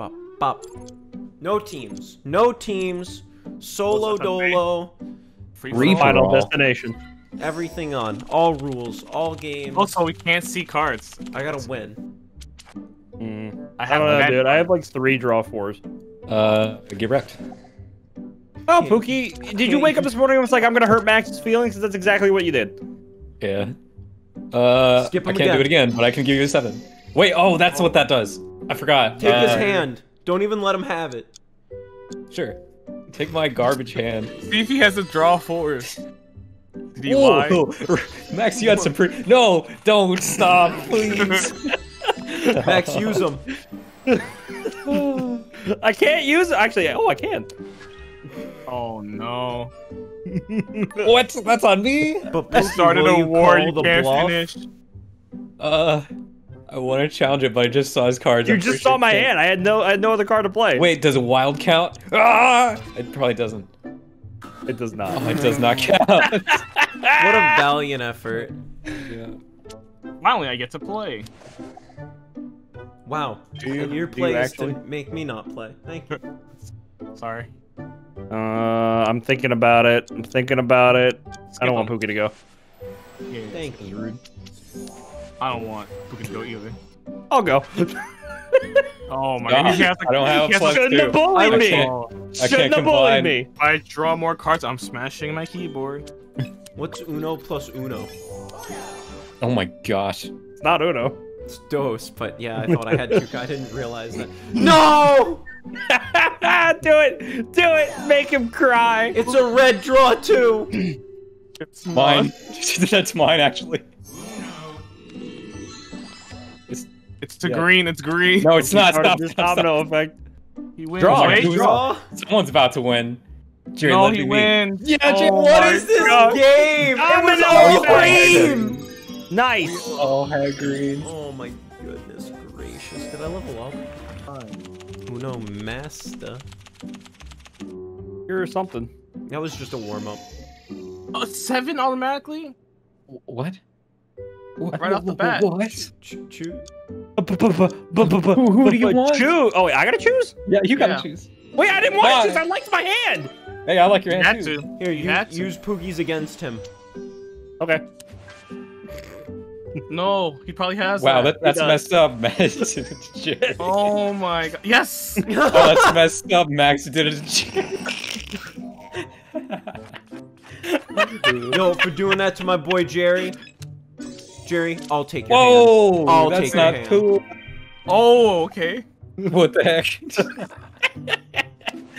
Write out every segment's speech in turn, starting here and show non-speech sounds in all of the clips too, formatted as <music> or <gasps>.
Bop, bop. No teams. No teams. Solo What's up, mate? dolo. Free Free for. Final Final destination. Everything on. All rules. All games. Also, we can't see cards. I gotta win. Mm. I I have don't know, red- dude. I have like three draw fours. Uh, get wrecked. Oh, Pookie, did you wake up this morning and was like, I'm gonna hurt Max's feelings? 'Cause that's exactly what you did. Yeah. Uh, Skip I can't again. do it again, but I can give you a seven. Wait, oh, that's what that does. I forgot. Take his Uh, hand. Don't even let him have it. Sure. Take my garbage hand. <laughs> See if he has a draw force. Did he lie? Max, you had some pretty. No, don't stop, please. <laughs> Max, use them. <laughs> I can't use it. Actually, oh, I can. Oh no. what? That's on me. But I started a war call you can't bluff? finish. Uh, I want to challenge it, but I just saw his cards. You I'm just saw my hand. I had no, I had no other card to play. Wait, does a wild count? Ah! It probably doesn't. it does not. Oh, it does not count. <laughs> What a valiant effort. yeah. Finally, I get to play. Wow. Do you- and your do you play is actually? to make me not play. Thank you. <laughs> Sorry. Uh, I'm thinking about it. I'm thinking about it. I don't want. Pookie to go. Yeah, Thank you. I don't want who can go either. I'll go. <laughs> Oh my God, god. To, I don't have a plus Shouldn't two. have bullied I me. can't- I Shouldn't can't have bullied combine. me. if I draw more cards, I'm smashing my keyboard. <laughs> What's uno plus uno? Oh my gosh. It's not Uno. It's dos, but yeah, I thought I had two. I didn't realize that. <laughs> No! do it. Do it. Make him cry. It's a red draw too. It's <clears throat> Mine. That's mine, actually. It's to Yeah. green. It's green. No, it's not. Stop. this stop, stop. domino effect. He wins. Draw. Wait, draw. Someone's about to win. Jerry, No, he wins. Yeah, Jerry. Oh What my this God. game? It was Domino all effect. green. Nice. Oh, had green. Oh my goodness gracious! Did I level up? Uno Master. You're something. That was just a warm up. Oh, seven automatically? What? What? Right off the bat. What? Choo choo. Do you want? Choose. Oh wait, I gotta choose. Yeah, you gotta Yeah. choose. Wait, I didn't want Why? to choose. I liked my hand. Hey, I like your You hand had too. to. Here, You you had to. use Pookie's against him. Okay. <laughs> No, he probably has. Wow, that. that, that's messed up, Max. <laughs> Jerry. Oh my god. Yes! Oh, that's messed up, Max. You did it. to Jerry. No, for doing that to my boy Jerry. Jerry, I'll take your hand. Whoa! I'll that's take your not hand. cool. Oh, okay. <laughs> What the heck?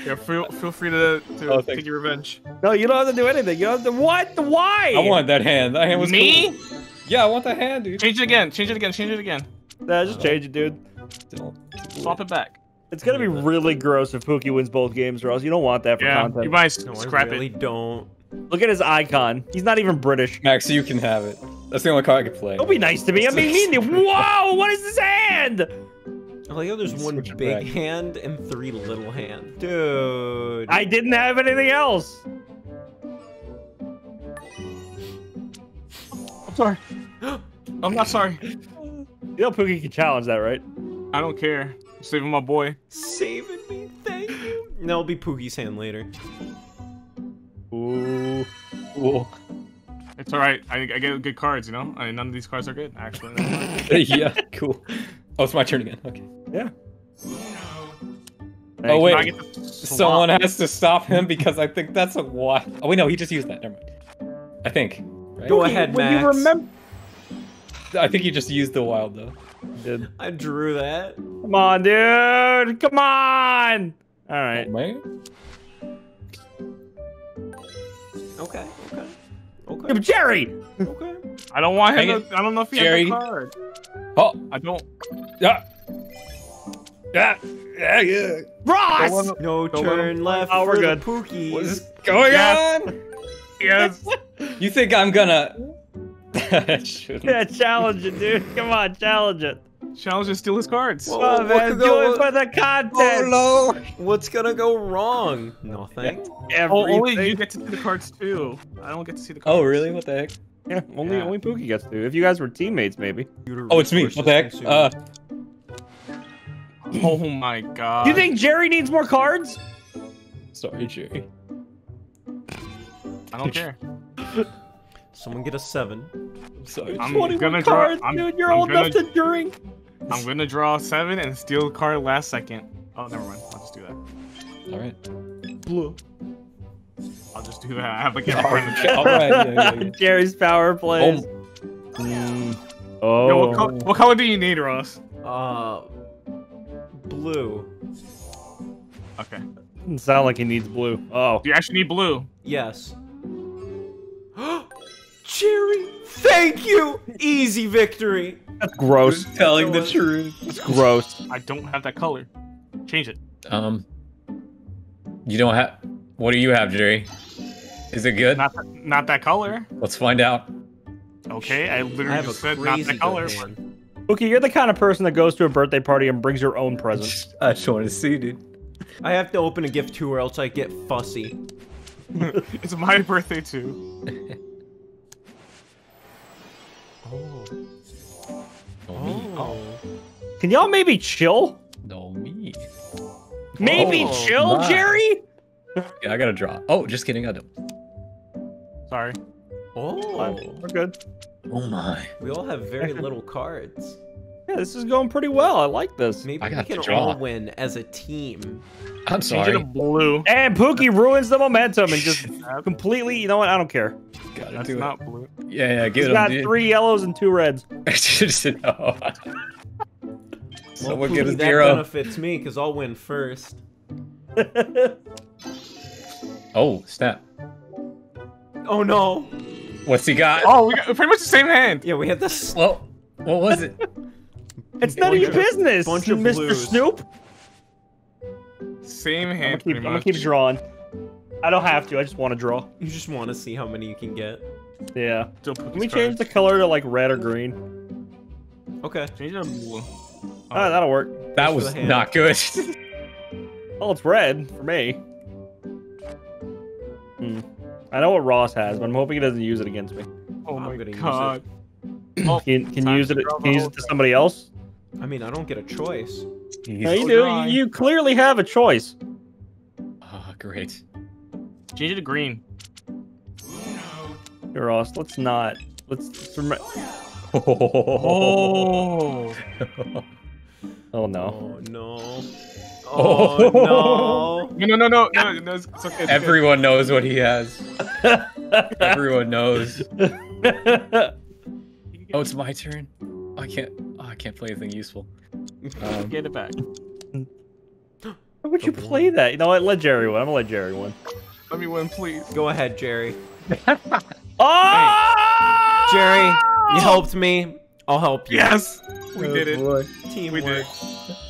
Yeah, feel, feel free to, to Oh, take your revenge. No, you don't have to do anything. You don't have to. What? Why? I want that hand. That hand was Me? cool. Yeah, I want that hand, dude. Change it again. Change it again. Change it again. Nah, just uh, change it, dude. Don't Swap it back. It's gonna be really gross if Pookie wins both games, or else you don't want that for Yeah, content. you might No, scrap I really it. don't. Look at his icon. He's not even British. Max, you can have it. That's the only card I could play. Don't be nice to me. I'm being mean to you. <laughs> Whoa! What is this hand? I like how there's one Switch big back. hand and three little hands. Dude. I didn't have anything else. I'm sorry. <gasps> I'm not sorry. You know Pookie can challenge that, right? I don't care. I'm saving my boy. saving me. Thank you. No, it'll be Pookie's hand later. Ooh. Cool. It's all right. I, I get good cards, you know. I mean, none of these cards are good, actually. <laughs> yeah, cool. Oh, it's my turn again. Okay. Yeah. Oh, wait. I get to swap. Someone has to stop him because I think that's a what? Oh wait, no, he just used that. Never mind. I think. Right? Go ahead, When Max. you remember. I think he just used the wild though. Did. I drew that. Come on, dude. Come on. All right. Oh, man. Okay, okay. Yeah, Okay, but Jerry. okay. I don't want him Hang to. I don't know if he Jerry. has the card. Oh. I don't. Yeah. Yeah. Yeah. Yeah. Ross. No Don't turn left Oh, we're good. the Pookies. What is going Yeah. on? Yes. You think I'm gonna? <laughs> Yeah, challenge it, dude. Come on, challenge it. Challenge and steal his cards. Whoa. Come on, what man. could Do go- it for the content. Oh What's gonna go wrong? Nothing. Oh, only Everything. you get to see the cards too. I don't get to see the no! cards. Oh really? What the heck? Yeah, only Yeah. only Pookie gets to. If you guys were teammates, maybe. Computer Oh, it's me. resources What the heck? consumed. Uh. Oh my god. You think Jerry needs more cards? Sorry, Jerry. I don't care. Someone get a seven. Sorry. I'm 21 gonna draw- cards, I'm- dude. You're I'm old enough gonna- to drink. I'm gonna draw seven and steal a card last second. Oh, never mind. I'll just do that. All right. Blue. I'll just do that. I have like All every right. card in the deck. All right. Yeah, yeah, yeah. <laughs> Jerry's power plays. Oh, Mm. Yo, Oh. what, color, what color do you need, Ross? Uh, blue. Okay. Doesn't sound like he needs blue. Oh. Do you actually need blue? Yes. Jerry, thank you. Easy victory. That's gross. telling the truth. That's gross. I don't have that color. Change it. Um, you don't have. What do you have, Jerry? Is it good? Not that, not that color. Let's find out. Okay, I literally I have a just said not crazy that color. hand. Okay, you're the kind of person that goes to a birthday party and brings your own present. <laughs> I just want to see, dude. I have to open a gift too, or else I get fussy. <laughs> it's my birthday too. <laughs> Oh. Can y'all maybe chill? No me. Maybe Oh, chill, my. Jerry? Yeah, I gotta draw. Oh, just kidding. I don't. Sorry. Oh. We're good. Oh my. We all have very <laughs> little cards. Yeah, this is going pretty well. I like this. Maybe I we got to can all win as a team. I'm Change it to sorry. blue. And Pookie ruins the momentum and just <laughs> completely, you know what? I don't care. Gotta That's do not blue. it. Yeah, yeah. He's Get him, got dude. three yellows and two reds. <laughs> Just- no. Oh. Someone well, get a Pookie, that zero. benefits me because I'll win first. <laughs> Oh, snap. Oh no! What's he got? Oh, we got pretty much the same hand. Yeah, we had this. Well, what was it? It's none of your Bunch of- business, bunch of Mr. blues. Snoop. Same I'm gonna, hand. keep, I'm gonna keep drawing. I don't have to. I just want to draw. You just want to see how many you can get. Yeah. Still Can Pookie's we change the color to like red or green? Okay. Change it to blue. Oh, that'll work. That for was not good. <laughs> Well, it's red for me. Hmm. I know what Ross has, but I'm hoping he doesn't use it against me. Oh I'm my gonna use it. god. Oh, Can, can you use it? Can you use it to somebody else? I mean, I don't get a choice. No, you do. You, you clearly have a choice. Oh, great. change it to green. Here, Ross, let's not. Let's. let's rem- Oh. oh no. Oh no. <laughs> Oh. No. No, no, no, no, no, no it's, it's okay. it's okay. Everyone knows what he has. <laughs> Everyone knows. <laughs> Oh, it's my turn. I can't. Oh, I can't play anything useful. <laughs> Um, Get it back. Why would you play that? You know what? Let Jerry win. I'm gonna let Jerry win. Let me win, please. Go ahead, Jerry. <laughs> Oh! Jerry, you helped me. I'll help you. Yes, we did it. Teamwork. We did.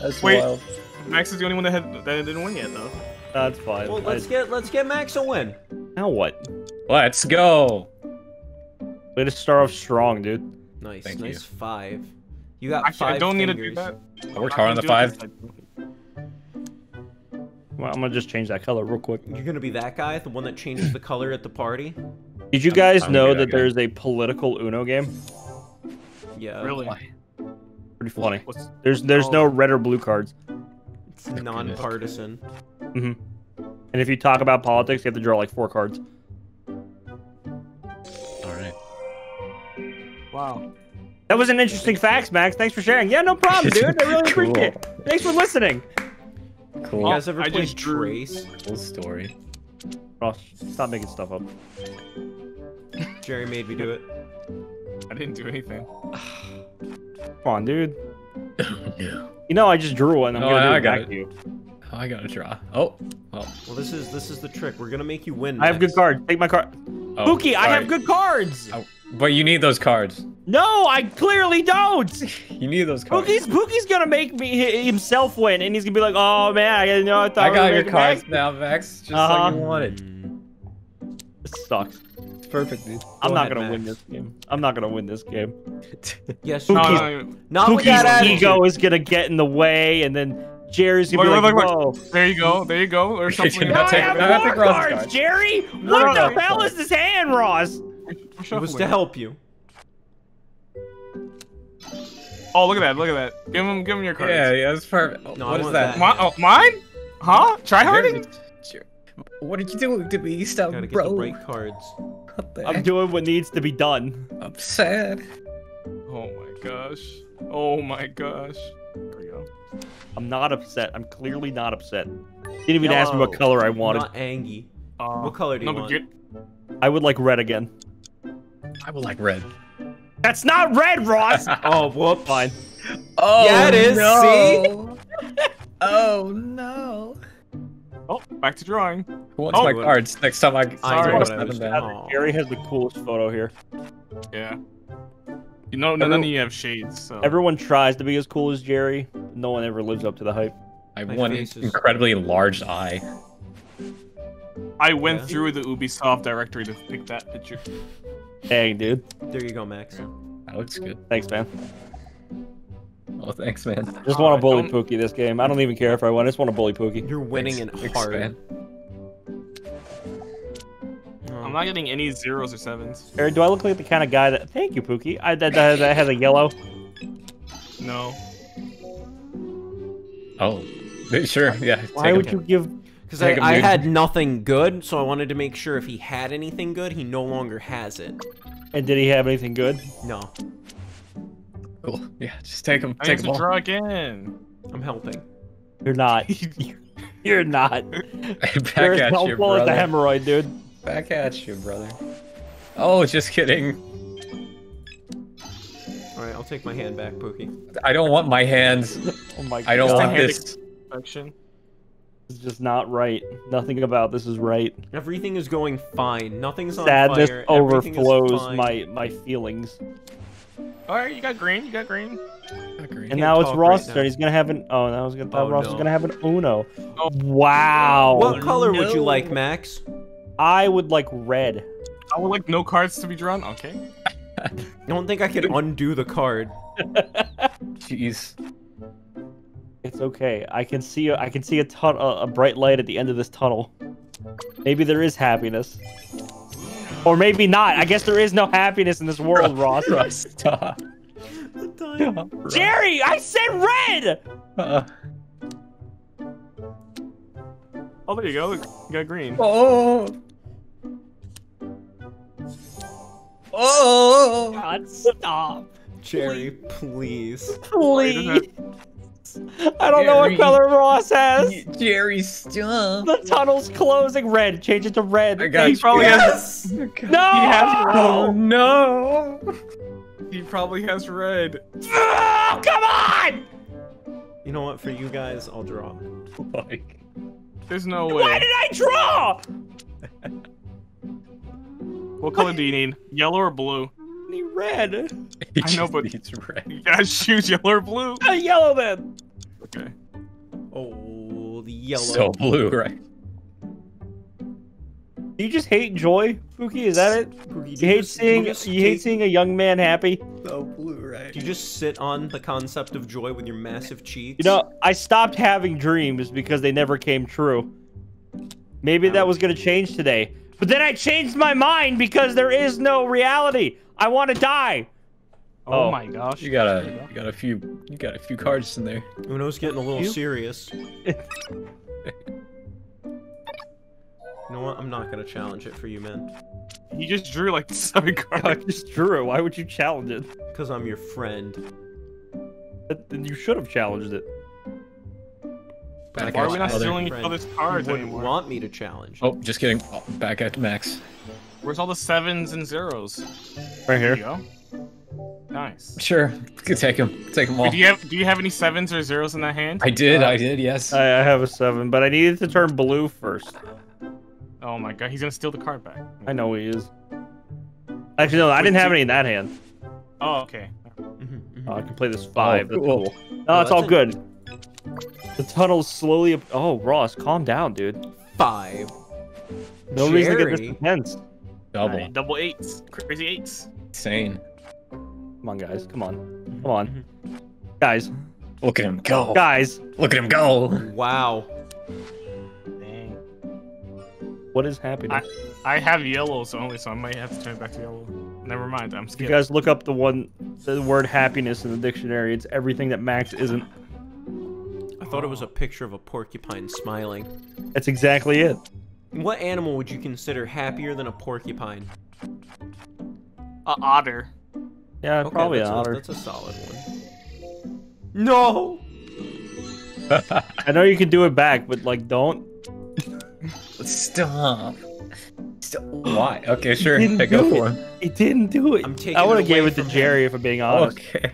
That's Wait. Max is the only one that had that didn't win yet, though. That's fine. Well, let's I- get let's get Max a win. now what? Let's go. Way to start off strong, dude. Nice, Thank nice five. You got Actually, five I don't need to do that. I worked hard on the five. Well, I'm gonna just change that color real quick. You're gonna be that guy, the one that changes the color at the party. Did you I'm- guys I'm know good, that okay. there's a political Uno game? Yeah. Really? Pretty funny. What's, There's there's Oh. no red or blue cards. It's nonpartisan. hmm And if you talk about politics, you have to draw like four cards. All right. wow. That was an interesting facts, Max. Thanks for sharing. Yeah, no problem, <laughs> dude. I really Cool. appreciate it. Thanks for listening. Cool. You guys ever I played just drew- Trace? Cool story. Ross, stop making stuff up. Jerry made me do it. I didn't do anything. <sighs> Come on, dude. <laughs> no. You know I just drew one. I'm Oh, gonna do I it got back it. to you. Oh, I gotta draw. Oh. Well. Well, this is this is the trick. We're gonna make you win. I have good cards. Take my card. oh Pookie, I have good cards. Oh, but you need those cards. No, I clearly don't. You need those cards. Pookie's Pookie's gonna make me himself win, and he's gonna be like, "Oh man, I didn't know. I thought I we got were your making cards Max." now, Max. Just Uh-huh. like you wanted. This sucks. It's perfect, dude. I'm not ahead, gonna win this game. I'm not gonna win this game. Yes, No, Pookie's- no, no, not with Pookie's attitude. ego is gonna get in the way, and then Jerry's gonna Look, be look, like, look, "Whoa." There you go. There you go. Or <laughs> something. Now Now I take- have now more take cards, card. Jerry. What no, the no. hell is this hand, Ross? It was to help you. Oh, look at that! Look at that! Give him, give him your cards. Yeah, yeah, that's perfect. No, I what is that? that. Mi- oh, mine? Huh? Try harding? What are you doing to me, stop, Gotta get the right cards. The I'm doing what needs to be done. I'm sad. Oh my gosh! Oh my gosh! There we go. I'm not upset. I'm clearly not upset. Didn't even ask me what color I wanted. Not Angie. Uh, What color do you no, want? I would like red again. I would like red. That's not red, Ross. <laughs> Oh, whoops. Fine. Oh, Yeah, it is, No. <laughs> oh no. Oh, back to drawing. Who wants Oh, my cards next time I, I know I what I was them doing. down? Aw. Gary has the coolest photo here. Yeah. You know, none of you have shades, so. Everyone tries to be as cool as Jerry. No one ever lives up to the hype. I have My one face is- incredibly large eye. I went Yeah. through the Ubisoft directory to pick that picture. Dang, dude. There you go, Max. That looks good. Thanks, man. Oh, thanks, man. Just Oh, want I to bully don't- Pookie this game. I don't even care if I win. I just want to bully Pookie. You're winning Thanks- in thanks, hard. man. Oh. I'm not getting any zeros or sevens. Jerry, do I look like the kind of guy that? Thank you, Pookie. I that, that, that has a yellow. No. Oh, <laughs> sure. Yeah. Why take would you give? Because I, I had nothing good, so I wanted to make sure if he had anything good, he no longer has it. And did he have anything good? No, Cool. Yeah, just take him. I Take him them to all. draw again. I'm helping. You're not. <laughs> You're not. Back You're as at you, helpful as a brother. hemorrhoid, dude. Back at you, brother. Oh, just kidding. All right, I'll take my hand back, Pookie. I don't want my hands. Oh my god. I don't want this. Section. This is just not right. Nothing about this is right. Everything is going fine. Nothing's on Sadness fire. everything is overflows my my feelings. All right, you got green. You got green. Agree. And now it's talk Ross' right turn. He's gonna have an. Oh, now he's gonna. Oh, Ross is gonna have an Uno. Oh. Wow. What color would you like, Max? I would like red. I would like no cards to be drawn. Okay. I <laughs> don't think I can undo the card. <laughs> Jeez. It's okay. I can see. A, I can see a ton. A, a bright light at the end of this tunnel. Maybe there is happiness. Or maybe not. I guess there is no happiness in this world, Ross. Ross, stop. Jerry, I said red. Uh, Oh, there you go. You got green. oh. Oh. God, stop, Jerry, please. please. I don't know what color Ross has. <laughs> Jerry, stop. The tunnel's closing. Red. Change it to red. I got He you. probably Yes! No. He has Oh no. He probably has red. Oh, come on! You know what? For you guys, I'll draw. Like, There's no way. Why did I draw? What color do you need? Yellow or blue? I red. <laughs> he I know, but- needs red. You gotta choose yellow or blue. A <laughs> uh, yellow then. Okay. Oh, the yellow. So blue, right? You just hate joy, Pookie? Is that it? Pookie, You hate just- seeing just you hate take- seeing a young man happy. So blue, right? Do you just sit on the concept of joy with your massive cheeks? You know, I stopped having dreams because they never came true. Maybe that was gonna change today. But then I changed my mind because there is no reality. I want to die. Oh, Oh. my gosh. You got a, you got a few, you got a few cards in there. Uno's getting a little You? serious. <laughs> you know what? I'm not gonna challenge it for you, man. He just drew like <laughs> seven <laughs> cards. I just drew it. Why would you challenge it? Because I'm your friend. But Then you should have challenged it. Back Why are we not brother. stealing each Friend. other's cards wouldn't anymore? want me to challenge. Oh, just kidding. Oh, back at Max. Where's all the sevens and zeros? Right There here. you go. Nice. Sure, could take him. Take them all. Wait, do you have do you have any sevens or zeros in that hand? I did. Uh, I did. Yes. I, I have a seven, but I needed to turn blue first. Oh my god, he's gonna steal the card back. I know he is. Actually, no, I didn't have any in that hand. Oh, okay. Mhm, mhm. Oh, I can play this five. Oh, That's cool. cool. No, Oh, it's all that's good. The tunnel's slowly. Oh, Ross, calm down, dude. Five. No reason to get this Jerry. intense. Double. Alright, double eights. Crazy eights. Insane. Come on, guys. Come on. Come on. Guys. Look at him go. Guys. Look at him go. Wow. Dang. What is happening? I have yellows only, so I might have to turn it back to yellow. Never mind. I'm scared. you guys look up the one, the word happiness in the dictionary, it's everything that Max isn't. I thought it was a picture of a porcupine smiling. That's exactly it. What animal would you consider happier than a porcupine? A otter. Yeah, Okay, probably an that's a, otter. That's a solid one. No! <laughs> I know you can do it back, but like, don't. Stop. Stop. Why? Okay, sure. didn't I go for it. He didn't do it. I'm taking I would it have gave it to from Jerry if I'm being honest. Okay.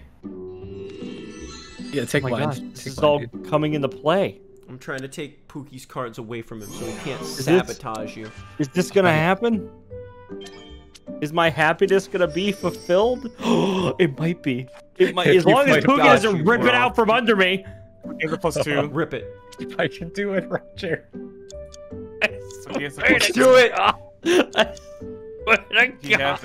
Yeah, take Oh my mine. gosh, Take this is mine, all dude. coming into play. I'm trying to take Pookie's cards away from him so he can't this- sabotage you. Is this gonna happen? Is my happiness gonna be fulfilled? <gasps> it might be. It might. As long as might- Pookie got doesn't you, rip it out from under me. Give the plus two. <laughs> Rip it. If I can do it, Roger. So he has to Do it! <laughs> I swear to He God.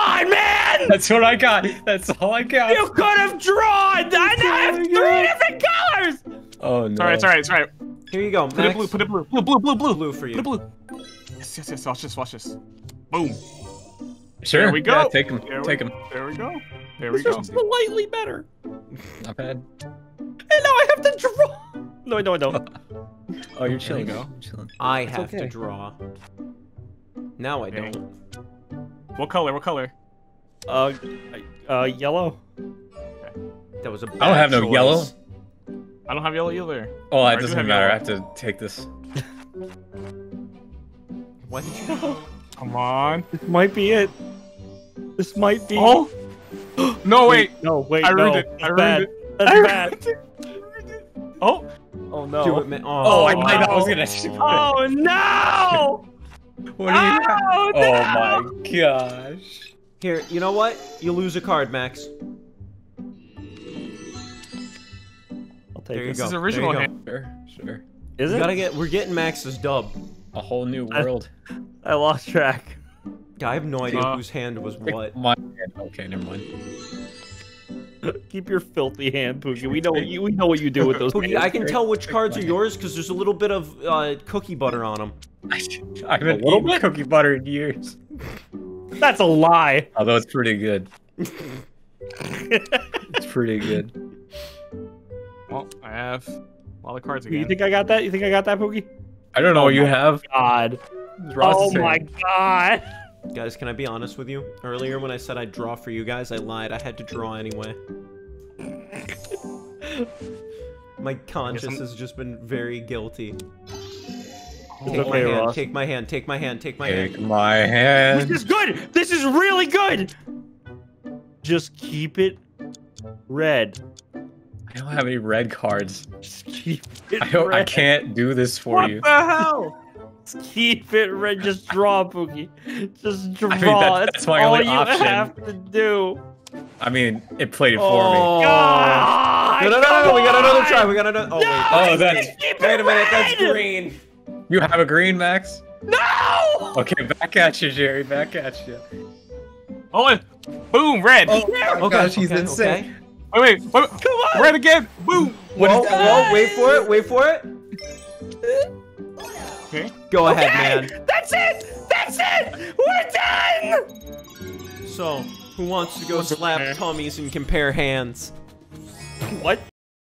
Has. Come on, man! That's what I got. That's all I got. You could have drawn! I now have three different colors! Oh no. It's alright, it's alright, it's alright. Here you go, Put it blue, put it blue. Blue, blue, blue, blue. Blue for you. Put it blue. Yes, yes, yes. Watch this, watch this. Boom. Sure. There we go. Yeah, take him. There we- Take him. There we go. There we This go. was slightly better. Not bad. And now I have to draw! No, no, I don't. Oh, you're chilling. go. You're chilling. I have to draw. Now I don't. What color? What color? Uh, uh, yellow. That was a bad I don't have no yellow. I don't have yellow either. Oh, I it doesn't have matter. I have to take this. <laughs> Why did you <laughs> Come on. This might be it. This might be. Oh! <gasps> no, wait. No, wait, I ruined no. it. I That's ruined bad. it. That's I bad. ruined it. I ruined it. Oh! Oh no. do it. Oh, I, Oh, I was gonna. Oh no! <laughs> What do you have? Oh, Oh my gosh. Here, you know what? You lose a card, Max. I'll take There you it. This is go. original There you hand. Sure, sure. Is We it? gotta get. We're getting Max's dub. A whole new world. I lost track. I have no idea Uh, whose hand was what. My okay, never mind. Keep your filthy hand, Pookie. We know what you. We know what you do with those. Pookie, hands. I can tell which cards are yours because there's a little bit of uh, cookie butter on them. I haven't little eaten bit? cookie butter in years. That's a lie. Although it's pretty good. <laughs> It's pretty good. Well, I have a lot of cards again. You think I got that? You think I got that, Pookie? I don't know Oh what you have. God. Oh my. God. Guys, can I be honest with you? Earlier when I said I'd draw for you guys, I lied. I had to draw anyway. <laughs> My conscience has just been very guilty. Take okay, my hand, take my hand, take my hand, take my hand. Take my hand. This is good. This is really good. Just keep it red. I don't have any red cards. Just keep it I red. I can't do this for what you. the hell? <laughs> Just keep it red. Just draw, Pookie. Just draw. that- that's, that's my all only you option. have to do. I mean, it played it for me. Oh. God, No, no, no, no, we got another try. We got another. Oh, oh, No, wait. Oh, that's- Wait it a minute, that's green. You have a green, Max? No. Okay, back at you, Jerry. Back at you. Oh, and boom, red. Oh Okay, gosh, he's okay, insane. okay. Wait, wait, wait. Come on. Red again. Boom. What whoa, is that? whoa, wait for it, wait for it. <laughs> Okay. Go Okay, ahead, man. That's it. That's it. We're done. So, who wants to go slap tummies and compare hands? What?